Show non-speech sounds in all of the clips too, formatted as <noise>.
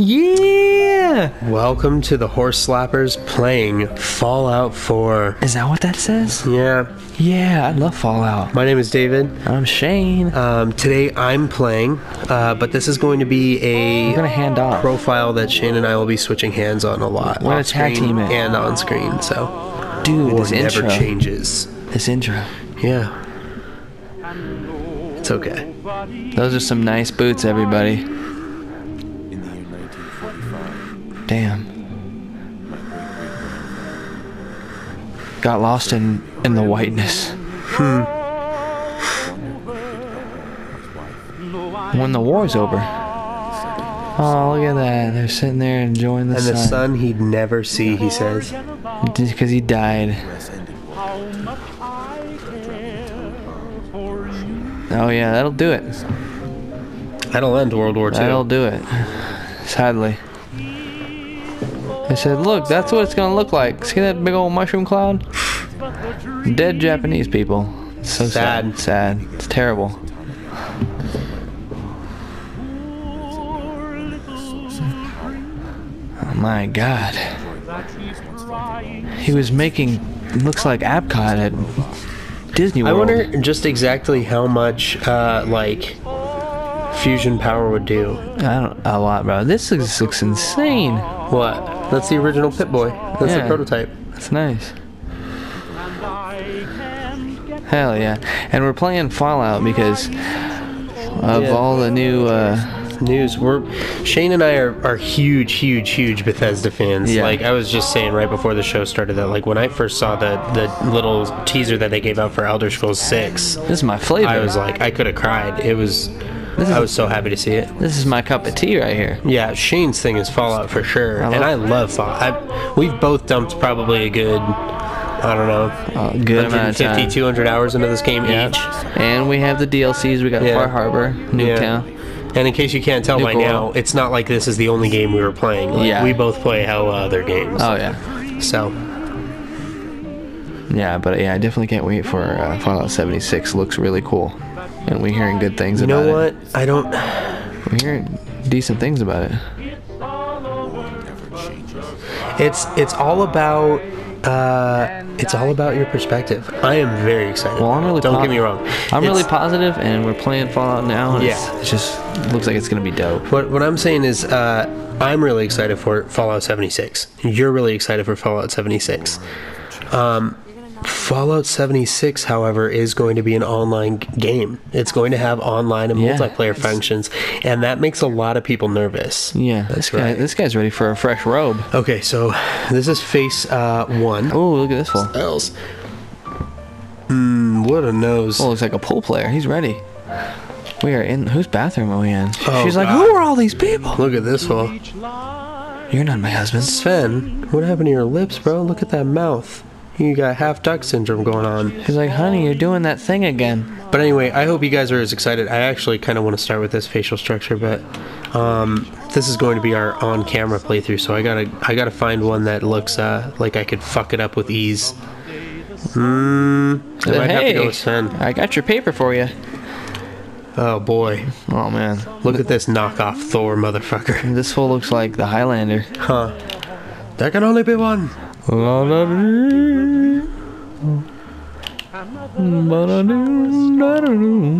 Yeah! Welcome to the Horse Slappers playing Fallout 4. Is that what that says? Yeah, Yeah, I love Fallout. my name is David. I'm Shane. Um, today I'm playing, uh, but this is going to be I'm a gonna hand off. profile that Shane and I will be switching hands on a lot. We're gonna tag team it. And on screen, so. Dude, Or this never intro. changes. This intro. Yeah. It's okay. Those are some nice boots, everybody. Damn. Got lost in in the whiteness. Hmm. When the war's over. Oh, look at that. They're sitting there enjoying the And sun. the sun he'd never see, he says. Because he died. Oh, yeah, that'll do it. That'll end World War II. That'll do it. Sadly. I said, look, that's what it's gonna look like. See that big old mushroom cloud? Dead Japanese people. It's so sad. Sad. Sad. It's terrible. Oh my god. He was making looks like Epcot at Disney World. I wonder just exactly how much, uh, like, fusion power would do. I don't a lot, bro. This looks, looks insane. What? That's the original Pip-Boy. That's Yeah. the prototype. That's nice. Hell yeah. And we're playing Fallout because of Yeah. all the new uh News. We're Shane and I are, are huge, huge, huge Bethesda fans. Yeah. Like I was just saying right before the show started that like when I first saw the the little teaser that they gave out for Elder Scrolls Six, this is my flavor. I was like I could have cried. It was I was so happy to see it. this is my cup of tea right here. Yeah, Shane's thing is Fallout for sure, I and I love Fallout. I, we've both dumped probably a good, I don't know, A good amount of 150, time. 200 hours into this game each. And we have the DLCs. We got Yeah. Far Harbor, Nuka-World. And in case you can't tell by Nuke now, it's not like this is the only game we were playing. Like, Yeah. We both play hella uh, other games. Oh yeah. So, Yeah, but yeah, I definitely can't wait for uh, Fallout 76. Looks really cool. And we're hearing good things you about it. You know it. what? I don't. We're hearing decent things about it. It's it's all about. Uh, it's all about your perspective. I am very excited. Well, I'm really Don't get me wrong. I'm really positive, and we're playing Fallout now. And it's, Yeah. it just looks like it's gonna be dope. What what I'm saying is, uh, I'm really excited for Fallout 76. You're really excited for Fallout 76. Um, Fallout 76, however, is going to be an online game. It's going to have online and Yeah. multiplayer functions, and that makes a lot of people nervous. Yeah, this guy, right. this guy's ready for a fresh robe. Okay, so this is Face uh, One. Oh, look at this fool. Else. Hmm, what a nose. Oh, looks like a pool player. He's ready. We are in. Whose bathroom are we in? Oh, She's like, who are all these people? Look at this fool. You're not my husband. Sven, what happened to your lips, bro? Look at that mouth. You got half duck syndrome going on. She's like, honey, you're doing that thing again. But anyway, I hope you guys are as excited. I actually kind of want to start with this facial structure, but um, this is going to be our on-camera playthrough, so I gotta I gotta find one that looks uh, like I could fuck it up with ease. Hmm. I might have to go with Sven. I got your paper for you. Oh boy, Oh man, look at this knockoff Thor motherfucker. this fool looks like the Highlander. Huh? There can only be one.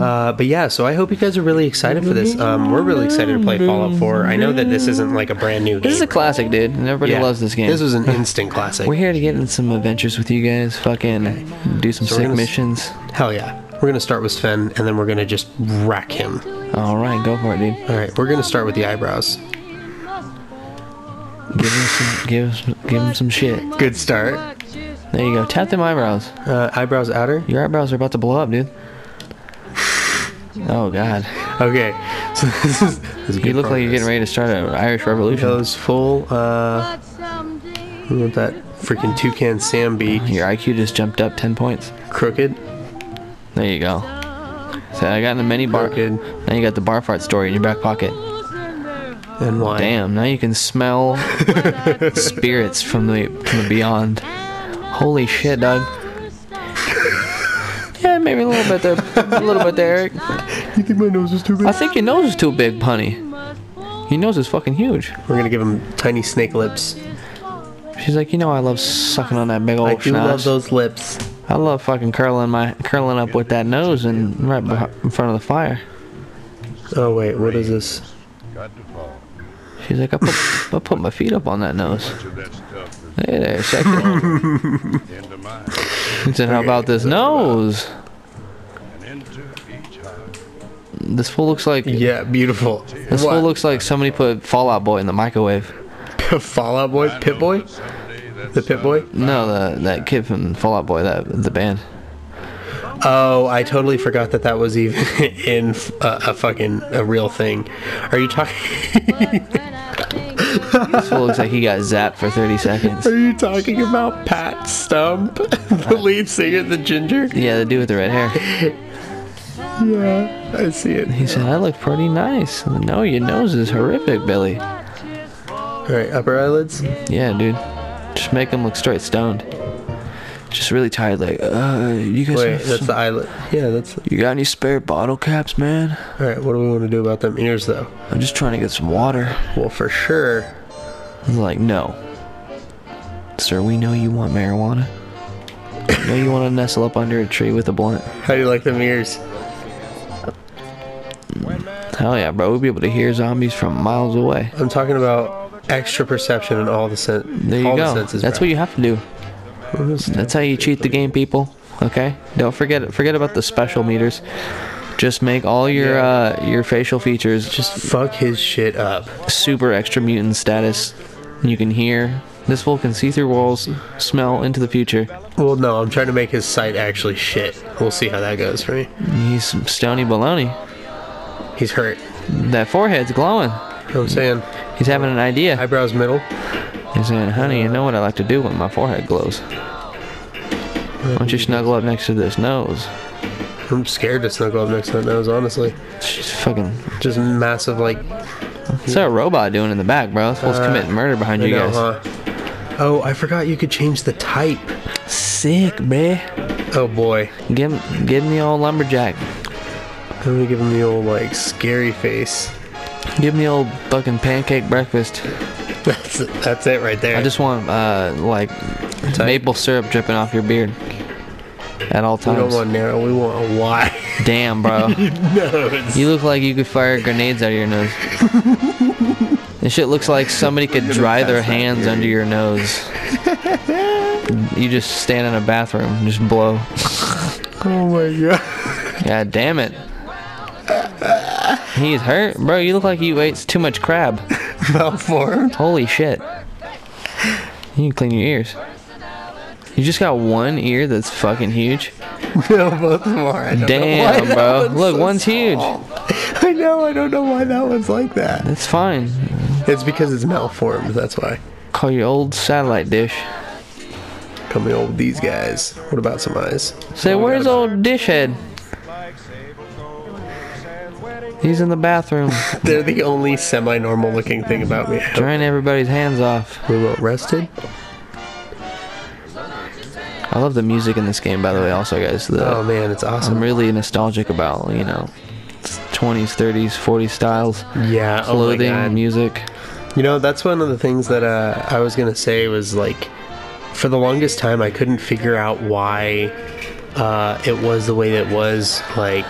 Uh, but yeah, so I hope you guys are really excited for this. Um, we're really excited to play Fallout 4. I know that this isn't like a brand new game. This is a classic, dude, and everybody Yeah. loves this game. This was an instant classic. We're here to get in some adventures with you guys. Fucking do some So sick gonna missions. Hell yeah. We're gonna start with Sven, and then we're gonna just wreck him. All right, go for it, dude. All right, we're gonna start with the eyebrows. Give him some, give, him- give him some shit. Good start. There you go. Tap them eyebrows. Uh, eyebrows outer. Your eyebrows are about to blow up, dude. Oh God, Okay, <laughs> so this is. This is you good look like you're getting ready to start an Irish Revolution. Goes full. Uh, what that freaking toucan Sam beak. Your IQ just jumped up ten points. Crooked. There you go. So I got in a mini bar. Crooked. Now you got the bar fart story in your back pocket. And why? Damn. Now you can smell <laughs> spirits from the from the beyond. Holy shit, Doug. <laughs> Yeah, maybe a little bit there. A little bit there, Eric. You think my nose is too big? I think your nose is too big, punny. Your nose is fucking huge. We're gonna give him tiny snake lips. She's like, you know, I love sucking on that big old I do love those lips. I love fucking curling my curling up with that nose and right beh- in front of the fire. Oh wait, what is this? Got to fall. She's like, I put I put my feet up on that nose. Much of that stuff Hey there, sexy. is into mine He said, how about this nose? and into each heart. This fool looks like Yeah, beautiful. this fool looks like somebody put Fall Out Boy in the microwave. <laughs> Fall Out Boy, Pip-Boy, that someday that the Pip-Boy. No, the that kid from Fall Out Boy, that the band. Oh, I totally forgot that that was even <laughs> in uh, a fucking a real thing. Are you talking? This fool looks like he got zapped for 30 seconds. Are you talking about Pat Stump, <laughs> the lead singer, the ginger? Yeah, the dude with the red hair. Yeah, I see it. He said, I look pretty nice. No, your nose is horrific, Billy. All right, upper eyelids. Yeah, dude. Just make him look straight stoned. Just really tired, like, uh, you guys Wait, that's some- the eyelid. Yeah, that's. You got any spare bottle caps, man? All right, what do we want to do about them ears, though? I'm just trying to get some water. Well, for sure. I was like, no. Sir, we know you want marijuana. We know you want to nestle up under a tree with a blunt. How do you like them ears? Hell yeah, bro. We'd be able to hear zombies from miles away. I'm talking about extra perception and all the sen- There you all go. The senses, That's bro. what you have to do. That's how you cheat the game, people. Okay? Don't forget forget about the special meters. Just make all your uh, your facial features Just fuck his shit up. super extra mutant status. You can hear. This fool can see through walls, smell into the future. Well, no, I'm trying to make his sight actually shit. We'll see how that goes for me. He's stony baloney. He's hurt. That forehead's glowing. You know what I'm saying? He's having an idea. Eyebrows middle. He's saying, honey, you know what I like to do when my forehead glows? Why don't you mm-hmm. snuggle up next to this nose? I'm scared to snuggle up next to that nose, honestly. She's fucking. Just massive, like. What's that robot doing in the back, bro? This fool's uh, committing murder behind I you know, guys. huh? Oh, I forgot you could change the type. Sick, bruh. Oh boy. Give him, give him the old lumberjack. I'm gonna give him the old, like, scary face. Give him the old fucking pancake breakfast. <laughs> That's that's it right there. I just want, uh, like, maple syrup dripping off your beard at all times. We don't want narrow, we want a wide <laughs> Damn, bro. <laughs> You look like you could fire grenades out of your nose. This shit looks like somebody could dry their hands under your nose. You just stand in a bathroom, and just blow. Oh my god. God damn it. He's hurt, bro. You look like you ate too much crab. Malformed. Holy shit. You can clean your ears. You just got one ear that's fucking huge. <laughs> No, both of them are. Damn, bro. one's Look, so one's huge. <laughs> I know, I don't know why that one's like that. That's fine. It's because it's malformed, that's why. Call your old satellite dish. Come me old these guys. What about some eyes? Say, oh where's old dish head? He's in the bathroom, <laughs> They're the only semi-normal looking thing about me. drying everybody's hands off. We Remote rested. I love the music in this game, by the way. Also, guys, the Oh man, it's awesome. I'm really nostalgic about you know, 20s, 30s, 40s styles, Yeah, oh clothing, God. music. You know, that's one of the things that uh, I was gonna say was like, for the longest time, I couldn't figure out why uh, it was the way that it was. Like.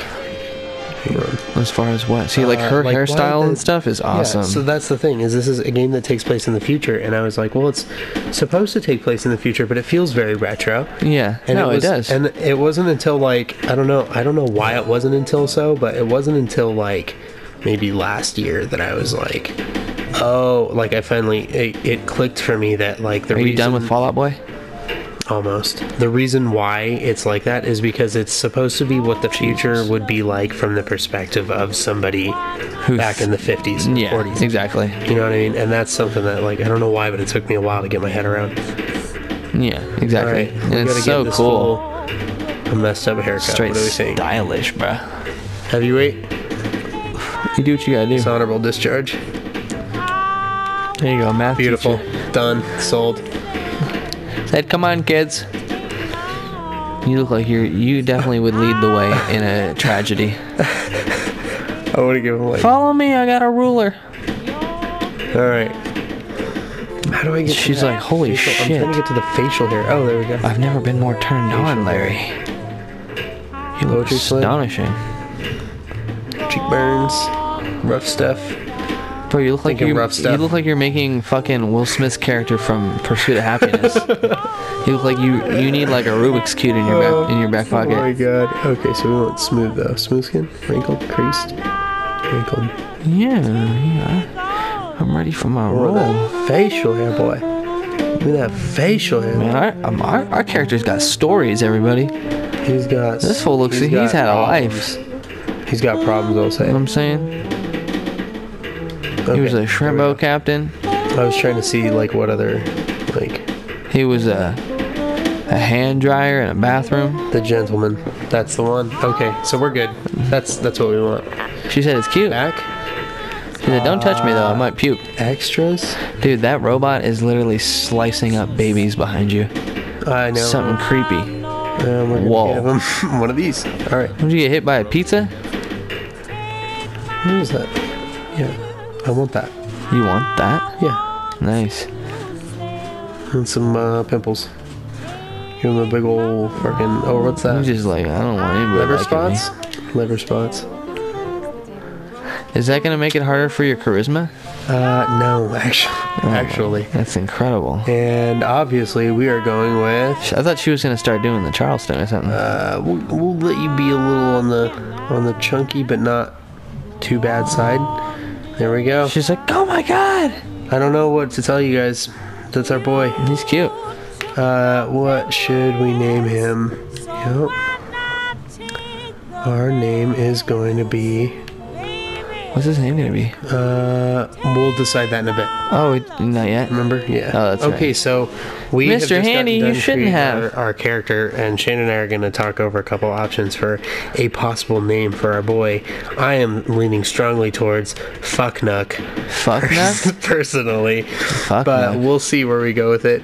As far as what? See, like Uh, her like, hairstyle and stuff is awesome. Yeah, so that's the thing is this is a game that takes place in the future, and I was like, well, it's supposed to take place in the future, but it feels very retro. yeah, And no, it, it, was, does. And it wasn't until like I don't know, I don't know why it wasn't until so, but it wasn't until like maybe last year that I was like, oh, like I finally it, it clicked for me that like the Are you done with Fall Out Boy? Almost the reason why it's like that is because it's supposed to be what the future would be like from the perspective of somebody Who's- back in the 50s and Yeah, 40s. exactly. You know what I mean? And that's something that like I don't know why, but it took me a while to get my head around. Yeah, exactly. right, and it's so cool. a messed up haircut. Straight what are we saying? stylish, bruh. Heavyweight, You do what you gotta do. honorable discharge. There you go, math Beautiful, teacher. done, sold. Said, come on, kids. You look like you're. You definitely would lead the way in a tragedy. <laughs> I want to give him like Follow me. I got a ruler. All right. How do I get? to She's like, "Holy facial- I'm trying to get to the facial hair. Oh, there we go. I've never been more turned on, Larry. You look astonishing. Cheekburns, rough stuff. Bro, you look like Thinking you're rough stuff. you look like you're making fucking Will Smith's character from Pursuit of Happiness. <laughs> you look like you you need like a Rubik's cube in your back in your back pocket. Oh my pocket. god. Okay, so we want smooth though. Smooth skin, wrinkled, creased, wrinkled. Yeah, yeah. I'm ready for my Oh, role. that facial hair, boy. Look at that facial hair. Man, our, um, our our character's got stories. Everybody, He's got. This fool looks- he's got had a life. He's got problems, I'll say. what I'm saying? He was a shrimp boat captain. I was trying to see like what other, like He was a a hand dryer in a bathroom. the gentleman. That's the one. Okay, so we're good. That's that's what we want. She said it's cute. Back She said, "Don't touch me though, I might puke." extras. Dude, that robot is literally slicing up babies behind you. I know. Something creepy. Um, we're Whoa. <laughs> one of these. All right. Did you get hit by a pizza? What is that? Yeah, I want that. You want that? Yeah, Nice. and some uh, pimples. Give him a big old fucking. Oh, what's that? I'm just like, I don't want anybody Liver liking me. spots. Liver spots. Is that gonna make it harder for your charisma? Uh, no, actually, actually. That's incredible. And obviously, we are going with. I thought she was gonna start doing the Charleston or something. Uh, we'll, we'll let you be a little on the on the chunky, but not too bad side. There we go. She's like, oh my god, I don't know what to tell you guys. That's our boy. he's cute. Uh, what should we name him? Yep. Our name is going to be. What's his name gonna be? Uh, we'll decide that in a bit. Oh, it- not yet. Remember? Yeah. Oh, that's okay. right. So we, have Mr. Handy, you shouldn't have. our, our character, and Shane and I are going to talk over a couple options for a possible name for our boy. I am leaning strongly towards Fucknuck, Fuck nuts. <laughs> personally, Fuck but nuts. we'll see where we go with it.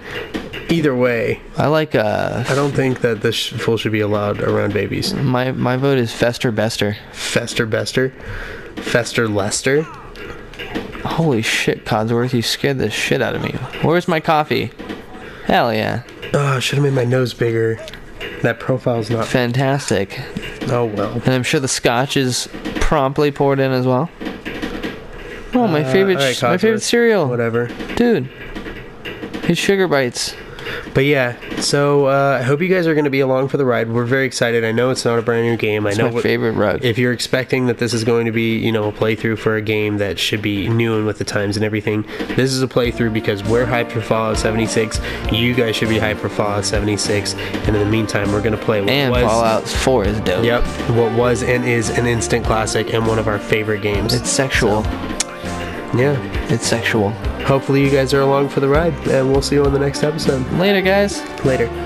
Either way, I like uh, I don't think that this fool should be allowed around babies. my my vote is Fester Bester. Fester Bester, Fester Lester. Holy shit, Codsworth, you scared the shit out of me. Where's my coffee? Hell yeah. Oh, I should have made my nose bigger. That profile's not. Fantastic. Oh well. And I'm sure the scotch is promptly poured in as well. Oh, my Uh, favorite, right, my favorite cereal, Whatever. dude. It's sugar bites. But yeah, so uh, I hope you guys are going to be along for the ride. We're very excited. I know it's not a brand new game. I know my favorite rug. if you're expecting that this is going to be, you know, a playthrough for a game that should be new and with the times and everything, this is a playthrough because we're hyped for Fallout 76. You guys should be hyped for Fallout 76. And in the meantime, we're going to play what and was, Fallout 4 is dope. Yep, what was and is an instant classic and one of our favorite games. It's sexual. yeah. It's sexual. Hopefully you guys are along for the ride, and we'll see you on the next episode. Later, guys. Later.